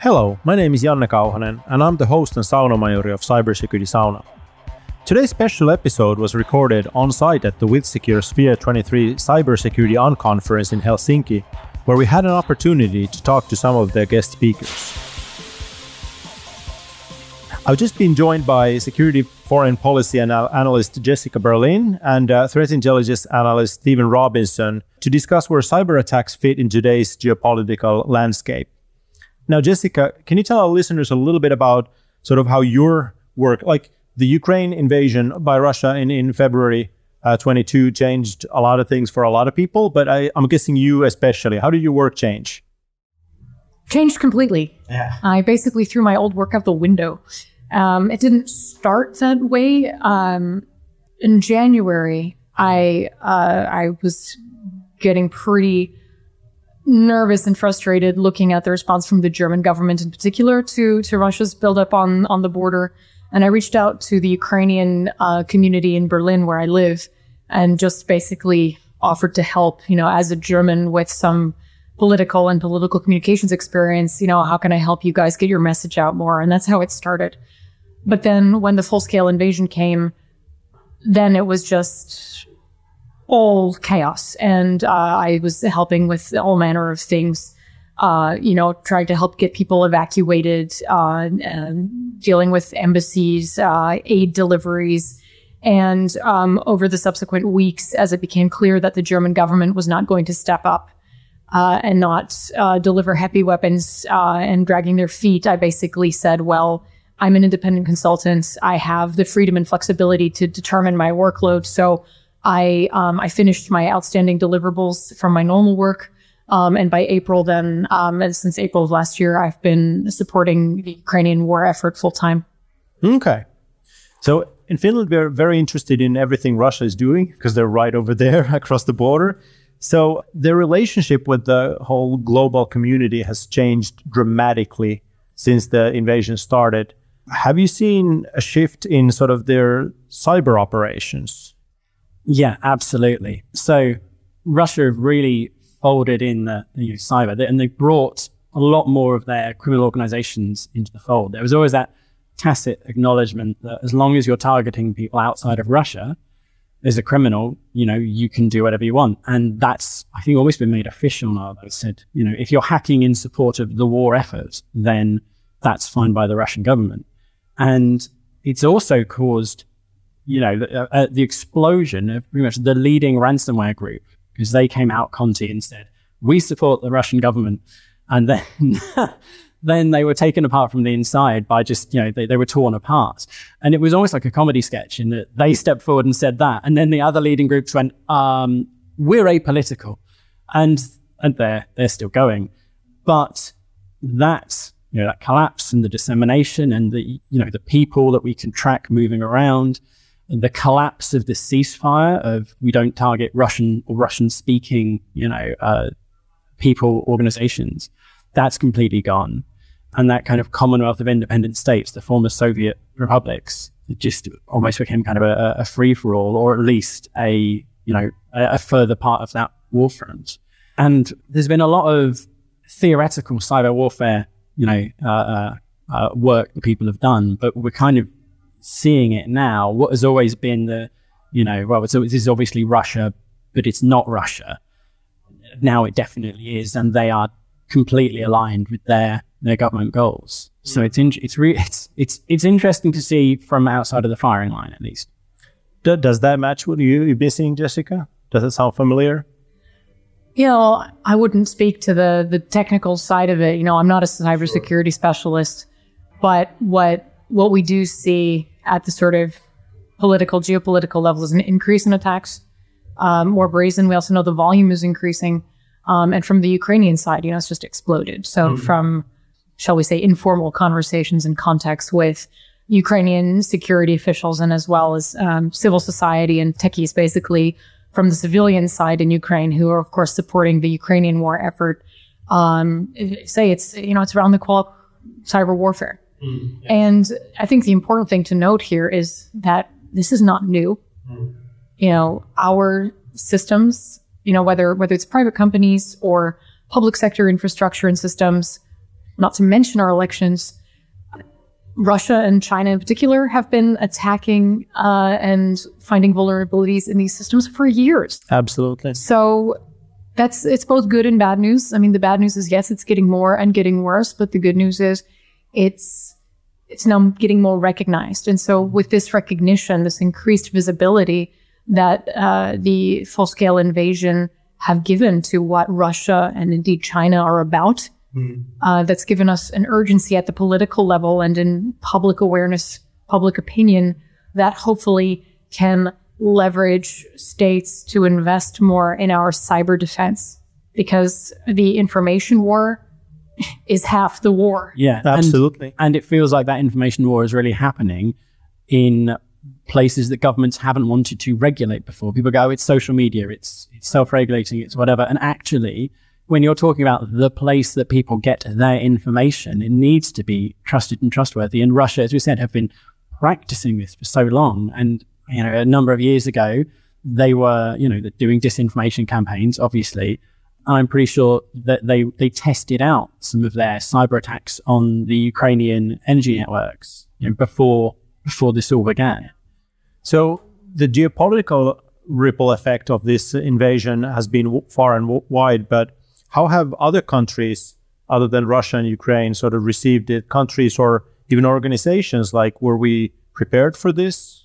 Hello, my name is Janne Kauhanen, and I'm the host and sauna saunamajori of Cybersecurity Sauna. Today's special episode was recorded on site at the WithSecure Sphere 23 Cybersecurity Unconference in Helsinki, where we had an opportunity to talk to some of the guest speakers. I've just been joined by security foreign policy anal- analyst Jessica Berlin and uh, threat intelligence analyst Stephen Robinson to discuss where cyber attacks fit in today's geopolitical landscape. Now, Jessica, can you tell our listeners a little bit about sort of how your work, like the Ukraine invasion by Russia in, in February uh, 22, changed a lot of things for a lot of people, but I, I'm guessing you especially. How did your work change? Changed completely. Yeah. I basically threw my old work out the window. Um, it didn't start that way. Um, in January, I uh, I was getting pretty nervous and frustrated looking at the response from the German government in particular to to Russia's buildup on on the border. And I reached out to the Ukrainian uh, community in Berlin where I live, and just basically offered to help. You know, as a German with some political and political communications experience, you know, how can I help you guys get your message out more? And that's how it started. But then when the full scale invasion came, then it was just all chaos. And uh, I was helping with all manner of things, uh, you know, trying to help get people evacuated, uh, dealing with embassies, uh, aid deliveries. And um, over the subsequent weeks, as it became clear that the German government was not going to step up uh, and not uh, deliver heavy weapons and dragging their feet, I basically said, well, I'm an independent consultant. I have the freedom and flexibility to determine my workload. So I um, I finished my outstanding deliverables from my normal work. Um, and by April, then, um, and since April of last year, I've been supporting the Ukrainian war effort full time. Okay. So in Finland, we're very interested in everything Russia is doing because they're right over there across the border. So their relationship with the whole global community has changed dramatically since the invasion started. Have you seen a shift in sort of their cyber operations? Yeah, absolutely. So Russia really folded in the you know, cyber and they brought a lot more of their criminal organizations into the fold. There was always that tacit acknowledgement that as long as you're targeting people outside of Russia as a criminal, you know, you can do whatever you want. And that's, I think, always been made official now. They said, you know, if you're hacking in support of the war effort, then that's fine by the Russian government. And it's also caused, you know, the, uh, uh, the explosion of pretty much the leading ransomware group because they came out Conti and said, we support the Russian government. And then, then they were taken apart from the inside by just, you know, they, they were torn apart. And it was almost like a comedy sketch in that they stepped forward and said that. And then the other leading groups went, um, we're apolitical. And, and they're, they're still going. But that you know, that collapse and the dissemination and the, you know, the people that we can track moving around, the collapse of the ceasefire of we don't target Russian or Russian speaking, you know, uh, people, organizations, that's completely gone. And that kind of Commonwealth of Independent States, the former Soviet republics, just almost became kind of a, a free for all, or at least a, you know, a, a further part of that war front. And there's been a lot of theoretical cyber warfare you know, uh, uh, uh, work that people have done, but we're kind of seeing it now. What has always been the, you know, well, it's, this is obviously Russia, but it's not Russia. Now it definitely is, and they are completely aligned with their their government goals. So mm. it's in, it's re- it's it's it's interesting to see from outside of the firing line, at least. Does that match what you you've been seeing, Jessica? Does it sound familiar? You know, I wouldn't speak to the the technical side of it. You know, I'm not a cybersecurity sure. specialist, but what what we do see at the sort of political, geopolitical level is an increase in attacks, um, more brazen. We also know the volume is increasing, um, and from the Ukrainian side, you know, it's just exploded. So mm-hmm. from shall we say informal conversations and contacts with Ukrainian security officials and as well as um, civil society and techies, basically from the civilian side in Ukraine, who are of course supporting the Ukrainian war effort, um, say it's you know it's around the clock cyber warfare. Mm, yeah. And I think the important thing to note here is that this is not new. Mm. You know, our systems, you know, whether whether it's private companies or public sector infrastructure and systems, not to mention our elections, Russia and China in particular have been attacking uh, and finding vulnerabilities in these systems for years. Absolutely. So that's it's both good and bad news. I mean, the bad news is yes, it's getting more and getting worse, but the good news is it's it's now getting more recognized. And so with this recognition, this increased visibility that uh, the full scale invasion have given to what Russia and indeed China are about Mm. Uh, that's given us an urgency at the political level and in public awareness, public opinion that hopefully can leverage states to invest more in our cyber defense because the information war is half the war. Yeah, absolutely. And, and, it feels like that information war is really happening in places that governments haven't wanted to regulate before. People go, it's social media, it's, it's self regulating, it's whatever. And actually, when you're talking about the place that people get their information, it needs to be trusted and trustworthy. And Russia, as we said, have been practicing this for so long. And, you know, a number of years ago, they were, you know, doing disinformation campaigns, obviously. I'm pretty sure that they, they tested out some of their cyber attacks on the Ukrainian energy networks you know, before, before this all began. So the geopolitical ripple effect of this invasion has been far and wide, but how have other countries, other than Russia and Ukraine, sort of received it? Countries or even organizations like, were we prepared for this?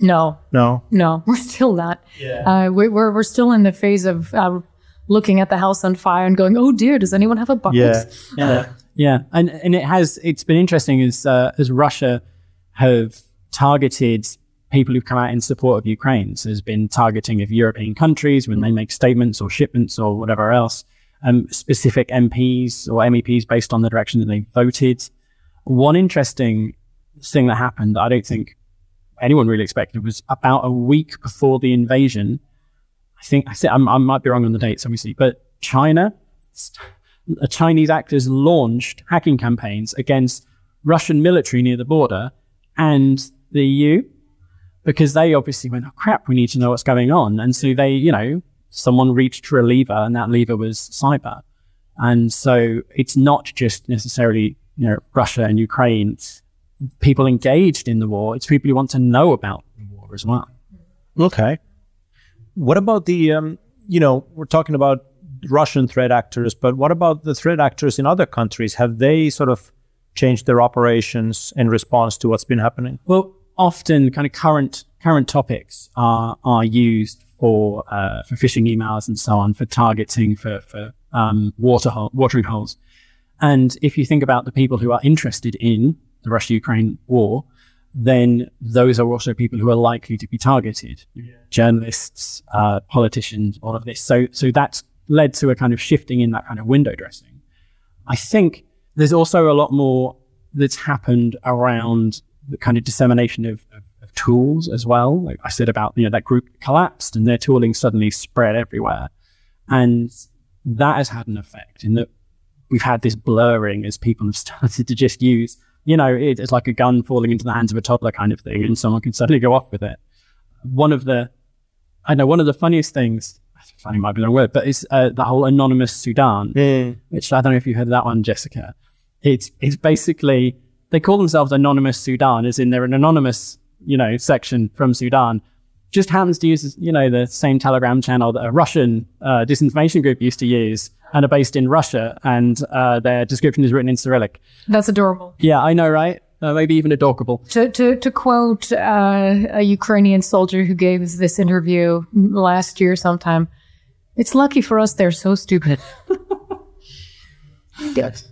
No. No. No, we're still not. Yeah. Uh, we, are we're still in the phase of uh, looking at the house on fire and going, "Oh dear, does anyone have a bucket?" Yeah. Yeah. yeah. And and it has. It's been interesting as uh, as Russia have targeted people who've come out in support of Ukraine. So there's been targeting of European countries when they make statements or shipments or whatever else, um, specific MPs or MEPs based on the direction that they voted. One interesting thing that happened that I don't think anyone really expected was about a week before the invasion. I think I, I might be wrong on the dates, obviously, but China, Chinese actors launched hacking campaigns against Russian military near the border and the EU because they obviously went, oh crap, we need to know what's going on. And so they, you know, someone reached for a lever and that lever was cyber. And so it's not just necessarily, you know, Russia and Ukraine. People engaged in the war. It's people who want to know about the war as well. Okay. What about the, um, you know, we're talking about Russian threat actors, but what about the threat actors in other countries? Have they sort of changed their operations in response to what's been happening? Well, often kind of current current topics are are used for uh, for phishing emails and so on for targeting for for um, water hole, watering holes. And if you think about the people who are interested in the Russia Ukraine war, then those are also people who are likely to be targeted. Yeah. Journalists, uh, politicians, all of this. So so that's led to a kind of shifting in that kind of window dressing. I think there's also a lot more that's happened around the kind of dissemination of, of, of, tools as well. Like I said about, you know, that group collapsed and their tooling suddenly spread everywhere. And that has had an effect in that we've had this blurring as people have started to just use, you know, it, it's like a gun falling into the hands of a toddler kind of thing and someone can suddenly go off with it. One of the, I know one of the funniest things, funny might be the wrong word, but it's uh, the whole anonymous Sudan, mm. which I don't know if you heard of that one, Jessica. It's, it's basically, they call themselves Anonymous Sudan, as in they're an anonymous, you know, section from Sudan. Just happens to use, you know, the same Telegram channel that a Russian uh, disinformation group used to use and are based in Russia, and uh, their description is written in Cyrillic. That's adorable. Yeah, I know, right? Uh, maybe even adorable. To, to, to quote uh, a Ukrainian soldier who gave us this interview last year sometime, it's lucky for us they're so stupid. yes.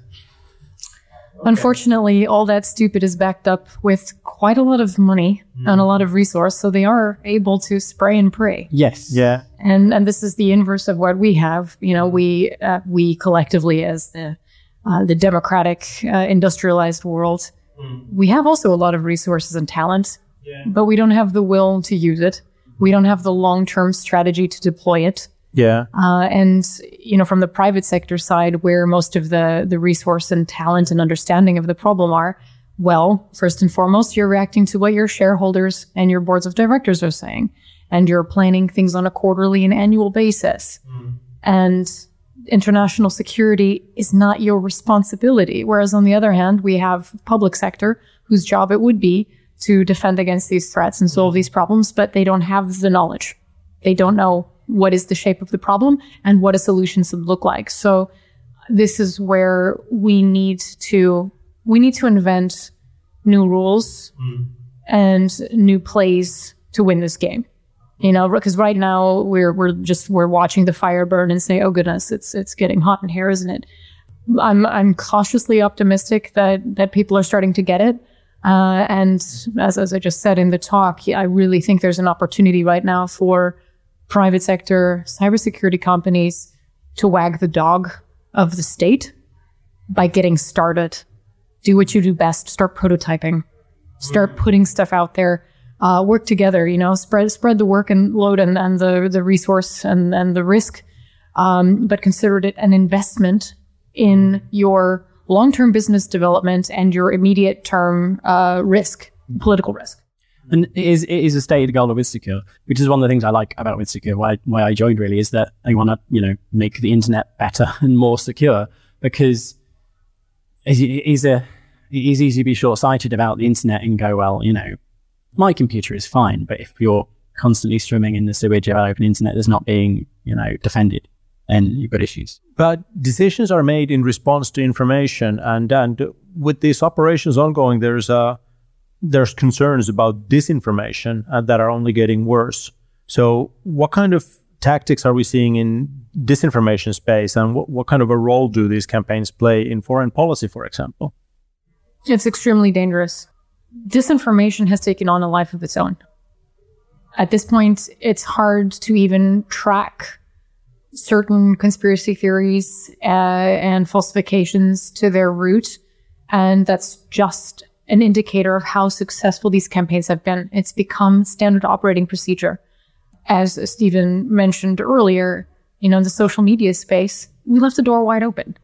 Unfortunately, all that stupid is backed up with quite a lot of money mm. and a lot of resource, so they are able to spray and pray. Yes. Yeah. And and this is the inverse of what we have. You know, we uh, we collectively as the uh, the democratic uh, industrialized world, mm. we have also a lot of resources and talent, yeah. but we don't have the will to use it. We don't have the long term strategy to deploy it. Yeah. Uh, and, you know, from the private sector side, where most of the, the resource and talent and understanding of the problem are, well, first and foremost, you're reacting to what your shareholders and your boards of directors are saying. And you're planning things on a quarterly and annual basis. Mm. And international security is not your responsibility. Whereas on the other hand, we have public sector whose job it would be to defend against these threats and solve these problems, but they don't have the knowledge. They don't know what is the shape of the problem and what a solution should look like. So this is where we need to we need to invent new rules mm. and new plays to win this game. You know, because right now we're we're just we're watching the fire burn and say, "Oh goodness, it's it's getting hot in here, isn't it?" I'm I'm cautiously optimistic that that people are starting to get it. Uh, and as as I just said in the talk, I really think there's an opportunity right now for private sector cybersecurity companies to wag the dog of the state by getting started. Do what you do best. Start prototyping. Start mm-hmm. putting stuff out there. Uh, work together. You know, spread spread the work and load and, and the the resource and and the risk. Um, but consider it an investment in your long term business development and your immediate term uh, risk, political risk. And it is, it is a stated goal of WithSecure, which is one of the things I like about WithSecure, why, why I joined really, is that they want to, you know, make the internet better and more secure because it is a, it is easy to be short-sighted about the internet and go, well, you know, my computer is fine, but if you're constantly swimming in the sewage of open internet that's not being, you know, defended, then you've got issues. But decisions are made in response to information, and and with these operations ongoing, there's a there's concerns about disinformation uh, that are only getting worse. So, what kind of tactics are we seeing in disinformation space, and what, what kind of a role do these campaigns play in foreign policy, for example? It's extremely dangerous. Disinformation has taken on a life of its own. At this point, it's hard to even track certain conspiracy theories uh, and falsifications to their root. And that's just an indicator of how successful these campaigns have been. It's become standard operating procedure. As Stephen mentioned earlier, you know, in the social media space, we left the door wide open.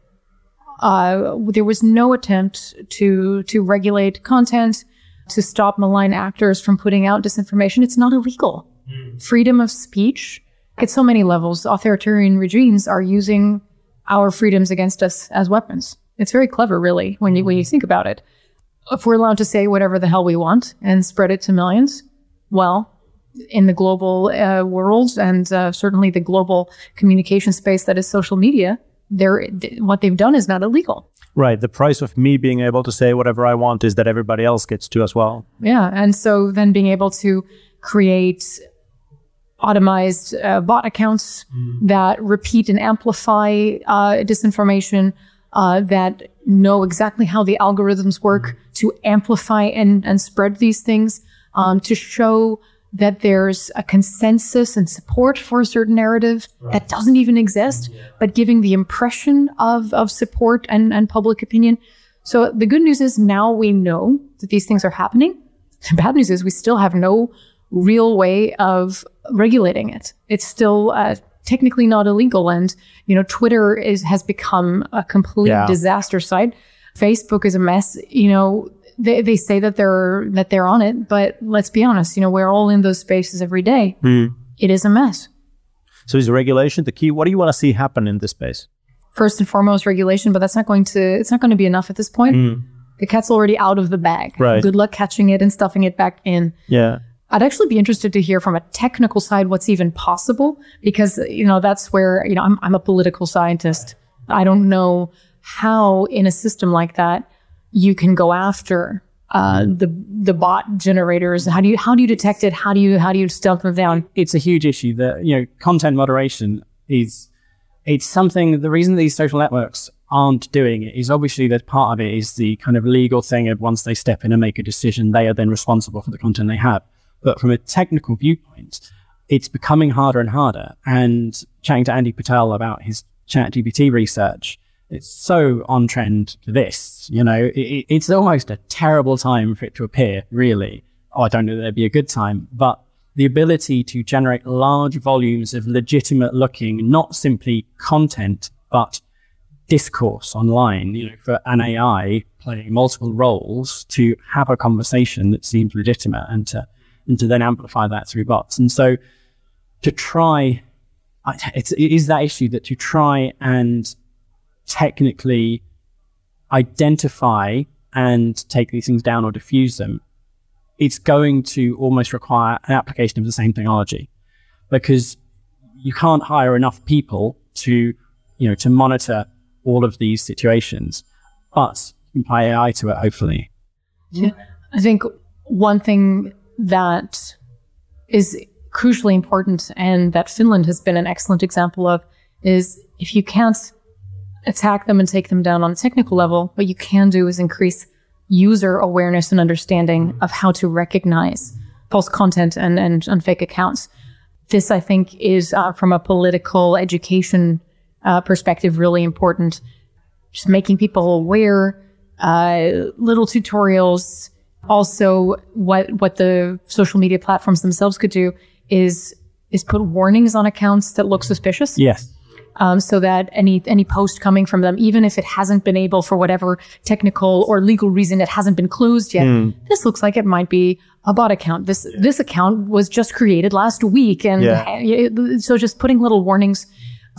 Uh, there was no attempt to to regulate content, to stop malign actors from putting out disinformation. It's not illegal. Mm. Freedom of speech at so many levels, authoritarian regimes are using our freedoms against us as weapons. It's very clever, really, when you when you think about it if we're allowed to say whatever the hell we want and spread it to millions, well, in the global uh, world and uh, certainly the global communication space that is social media, they're, what they've done is not illegal. Right. The price of me being able to say whatever I want is that everybody else gets to as well. Yeah. And so then being able to create automized uh, bot accounts mm. that repeat and amplify uh, disinformation uh, that know exactly how the algorithms work to amplify and, and spread these things, um, to show that there's a consensus and support for a certain narrative right. that doesn't even exist, yeah. but giving the impression of, of support and, and public opinion. So the good news is now we know that these things are happening. The bad news is we still have no real way of regulating it. It's still uh, technically not illegal. And, you know, Twitter is, has become a complete yeah. disaster site. Facebook is a mess. You know, they, they say that they're, that they're on it, but let's be honest, you know, we're all in those spaces every day. Mm. It is a mess. So is regulation the key? What do you want to see happen in this space? First and foremost, regulation, but that's not going to, it's not going to be enough at this point. Mm. The cat's already out of the bag. Right. Good luck catching it and stuffing it back in. Yeah. I'd actually be interested to hear from a technical side what's even possible because, you know, that's where, you know, I'm, I'm a political scientist. I don't know how in a system like that you can go after uh, the the bot generators. How do you how do you detect it? How do you how do you stump them down? It's a huge issue. That you know, content moderation is it's something. The reason these social networks aren't doing it is obviously that part of it is the kind of legal thing of once they step in and make a decision, they are then responsible for the content they have. But from a technical viewpoint, it's becoming harder and harder. And chatting to Andy Patel about his ChatGPT research, it's so on trend for this. You know, it, it's almost a terrible time for it to appear, really. Oh, I don't know it'd be a good time, but the ability to generate large volumes of legitimate looking, not simply content, but discourse online, you know, for an AI playing multiple roles to have a conversation that seems legitimate and to and to then amplify that through bots. And so to try it is that issue that to try and technically identify and take these things down or diffuse them, it's going to almost require an application of the same technology because you can't hire enough people to, you know, to monitor all of these situations, but you can apply AI to it, hopefully. Yeah. I think one thing that is crucially important and that Finland has been an excellent example of is if you can't attack them and take them down on a technical level, what you can do is increase user awareness and understanding of how to recognize false content and, and, and fake accounts. This, I think, is uh, from a political education uh, perspective really important. Just making people aware, uh, little tutorials. Also, what what the social media platforms themselves could do is is put warnings on accounts that look suspicious. Yes. Um, so that any any post coming from them, even if it hasn't been able for whatever technical or legal reason, it hasn't been closed yet. Mm. This looks like it might be a bot account. This this account was just created last week, and yeah. so just putting little warnings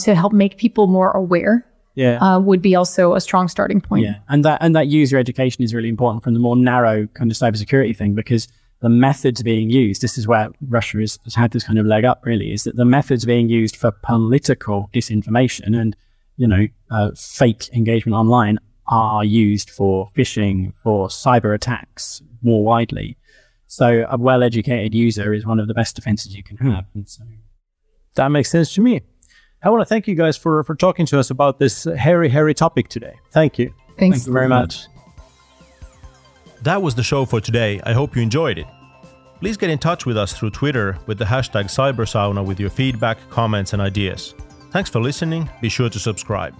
to help make people more aware. Yeah. Uh, would be also a strong starting point. Yeah, and that and that user education is really important from the more narrow kind of cybersecurity thing because the methods being used, this is where Russia has, has had this kind of leg up really, is that the methods being used for political disinformation and, you know, uh, fake engagement online are used for phishing, for cyber attacks more widely. So a well-educated user is one of the best defenses you can have. And so that makes sense to me. I want to thank you guys for, for talking to us about this hairy, hairy topic today. Thank you. Thanks. Thank you very much. That was the show for today. I hope you enjoyed it. Please get in touch with us through Twitter with the hashtag Cybersauna with your feedback, comments, and ideas. Thanks for listening. Be sure to subscribe.